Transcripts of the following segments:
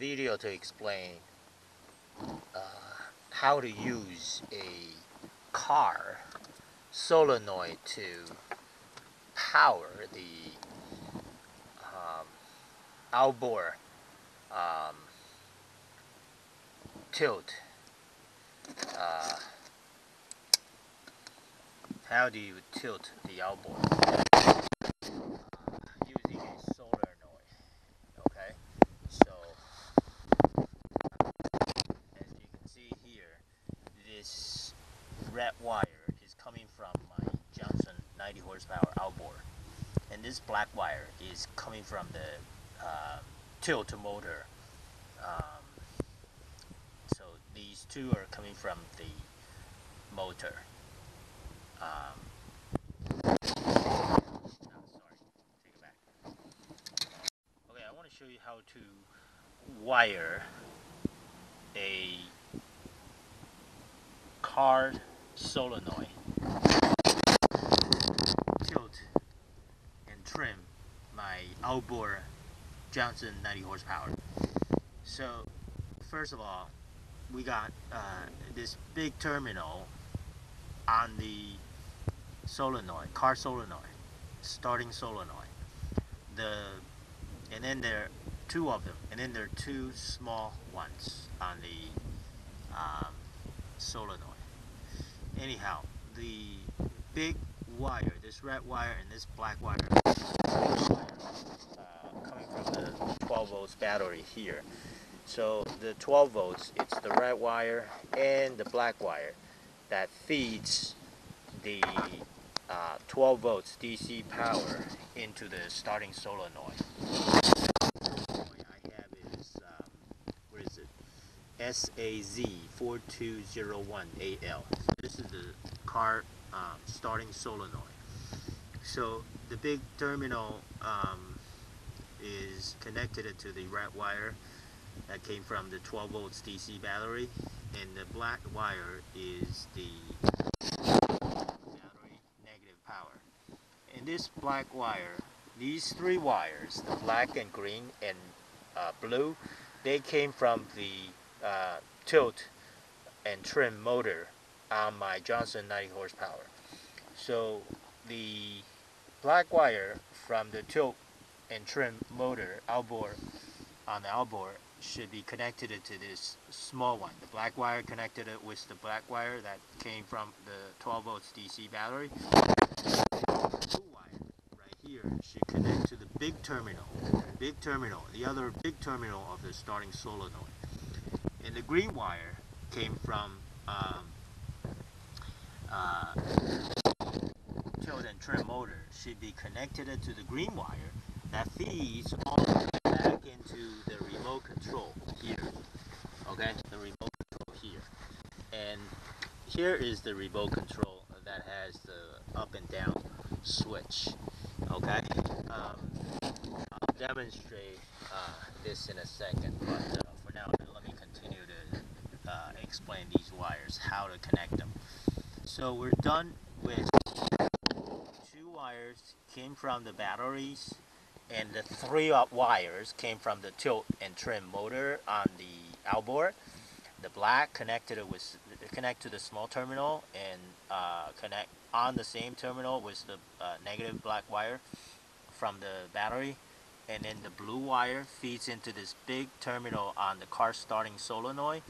video to explain uh, how to use a car solenoid to power the um, outboard um, tilt. Uh, how do you tilt the outboard? Using a solenoid. Okay, so as you can see here, this red wire is coming from my Johnson 90 horsepower outboard, and this black wire is coming from the uh, tilt motor. Um, so these two are coming from the motor. Um, show you how to wire a car solenoid tilt and trim my outboard Johnson 90 horsepower. So first of all, we got uh, this big terminal on the solenoid, car solenoid, starting solenoid. The and then there are two of them, and then there are two small ones on the um, solenoid. Anyhow, the big wire, this red wire and this black wire, uh, coming from the 12 volts battery here. So the 12 volts, it's the red wire and the black wire that feeds the uh, 12 volts DC power into the starting solenoid. I have is, um, what is it? SAZ4201AL. So this is the car um, starting solenoid. So the big terminal um, is connected to the red wire that came from the 12 volts DC battery and the black wire is the battery negative power. And this black wire, these three wires, the black and green and uh, blue, they came from the uh, tilt and trim motor on my Johnson 90 horsepower. So the black wire from the tilt and trim motor outboard on the outboard should be connected to this small one. The black wire connected it with the black wire that came from the 12 volts DC battery. The blue wire right here should connect to the big terminal, big terminal, the other big terminal of the starting solenoid. And the green wire came from um, uh, tilt and trim motor should be connected to the green wire that feeds all the way back into the remote control here. Okay, the remote control here. And here is the remote control that has the up and down switch. Okay, um, I'll demonstrate uh, this in a second, but uh, for now, let me continue to uh, explain these wires, how to connect them. So we're done with two wires came from the batteries and the three wires came from the tilt and trim motor on the outboard. The black connected it with connect to the small terminal and uh, connect on the same terminal with the uh, negative black wire from the battery and then the blue wire feeds into this big terminal on the car starting solenoid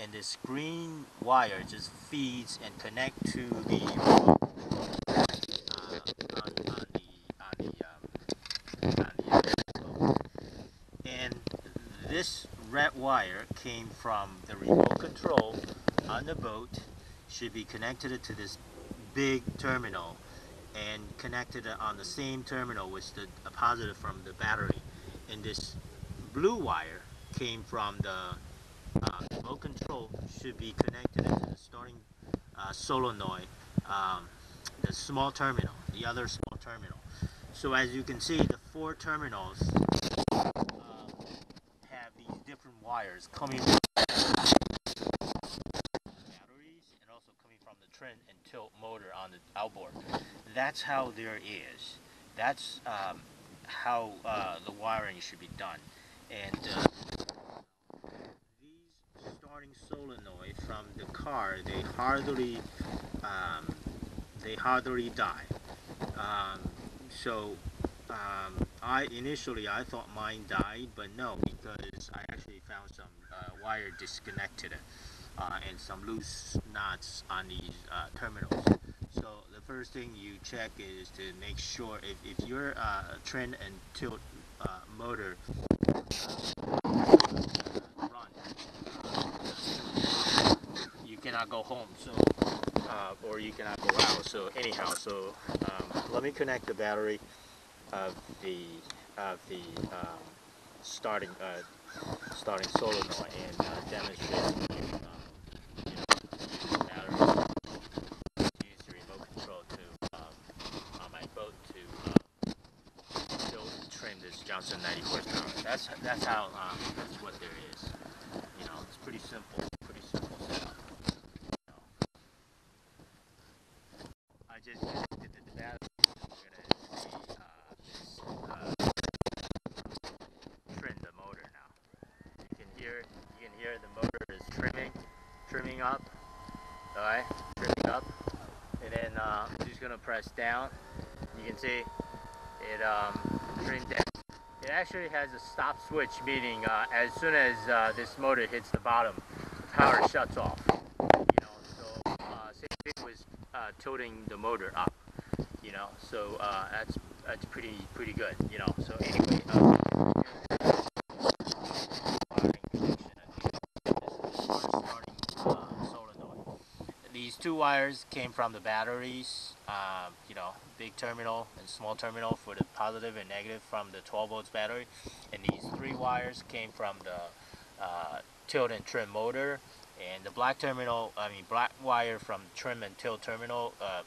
and this green wire just feeds and connect to the uh, um, the and this red wire came from the remote control on the boat should be connected to this big terminal and connected on the same terminal with the positive from the battery. And this blue wire came from the uh, remote control should be connected to the starting uh, solenoid um, the small terminal the other small terminal. So as you can see the four terminals um, have these different wires coming from batteries and also coming from the trim and tilt motor on the outboard. That's how there is. That's um, how uh, the wiring should be done. And uh, from the car, they hardly um, they hardly die. Um, so um, I initially I thought mine died, but no, because I actually found some uh, wire disconnected uh, and some loose knots on these uh, terminals. So the first thing you check is to make sure if, if your uh, trim and tilt uh, motor uh, run, you cannot go home. So or you cannot go out. So anyhow, so um, let me connect the battery of the of the um, starting uh, starting solenoid and uh, demonstrate uh, Johnson 90 horsepower. That's that's how um, that's what there is. You know, it's pretty simple setup. I just connected the battery. Up, alright, trimming up, and then uh, I'm just gonna press down. You can see it um, trimmed down. It actually has a stop switch, meaning uh, as soon as uh, this motor hits the bottom, the power shuts off. You know, so uh, same thing with uh, tilting the motor up. You know, so uh, that's that's pretty pretty good. You know, so anyway. Two wires came from the batteries, um, you know, big terminal and small terminal for the positive and negative from the 12 volts battery. And these three wires came from the uh, tilt and trim motor. And the black terminal, I mean black wire from trim and tilt terminal uh,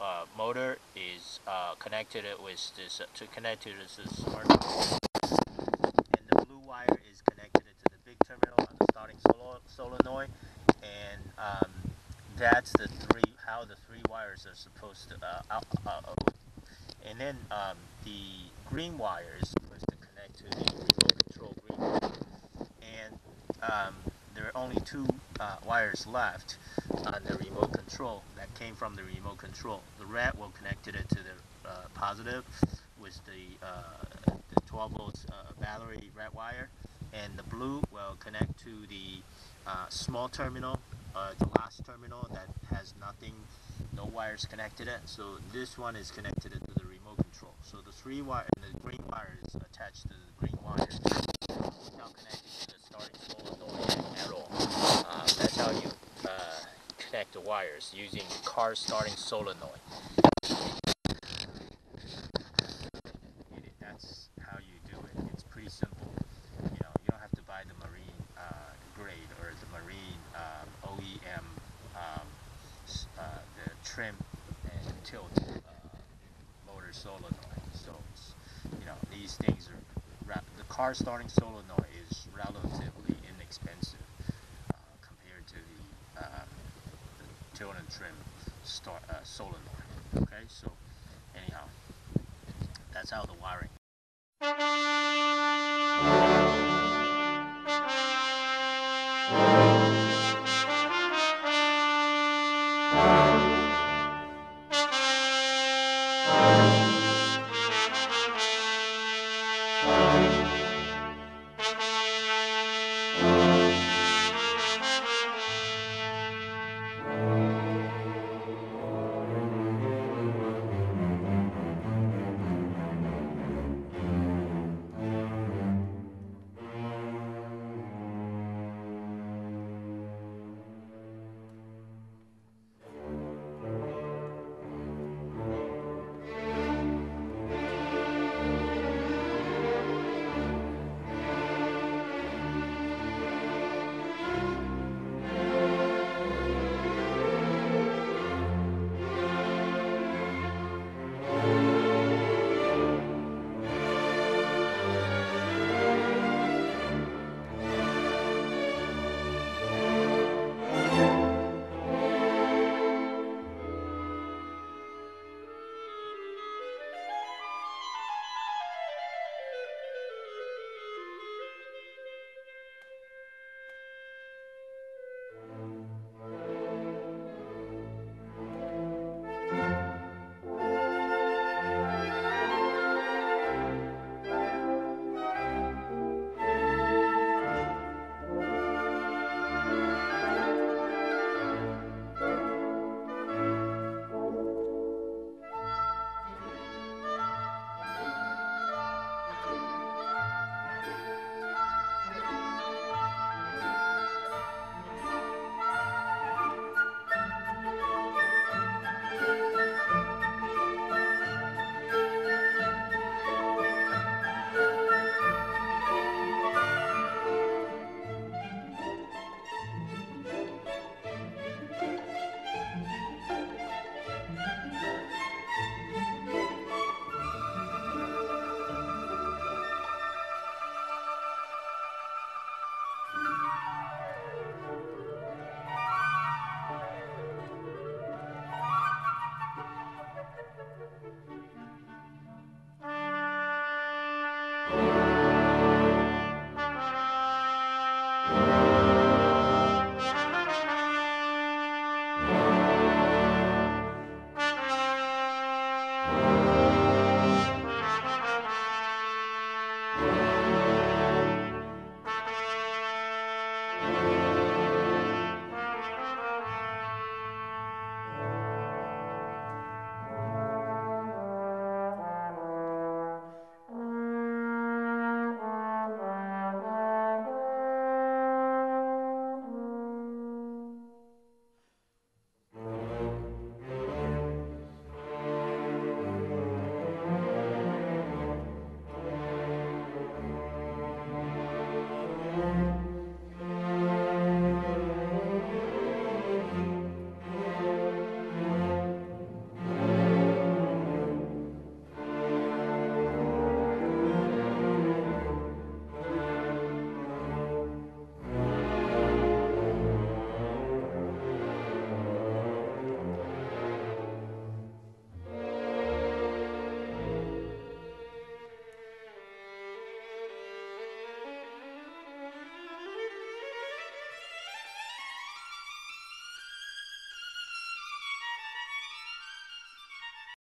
uh, motor is uh, connected with this, to connect to this, this smart And the blue wire is connected to the big terminal on the starting solenoid. And um, that's the three how the three wires are supposed to uh, out, uh, and then um, the green wire is supposed to connect to the remote control green wire. and um, there are only two uh, wires left on the remote control that came from the remote control. The red will connect it to the uh, positive with the, uh, the 12 volts uh, battery red wire. And the blue will connect to the small terminal uh, the last terminal that has nothing, no wires connected it. So this one is connected to the remote control. So the three wire, the green wire is attached to the green wire now connected to the starting solenoid all. Uh, that's how you uh, connect the wires using car starting solenoid. That's how you do it. It's pretty simple. You know, you don't have to buy the marine uh, grade or the marine um, OEM um, uh, the trim and tilt uh, motor solenoid. So you know these things car starting solenoid is relatively inexpensive uh, compared to the, um, the tilt and trim start, uh, solenoid. Okay, so anyhow, that's how the wiring.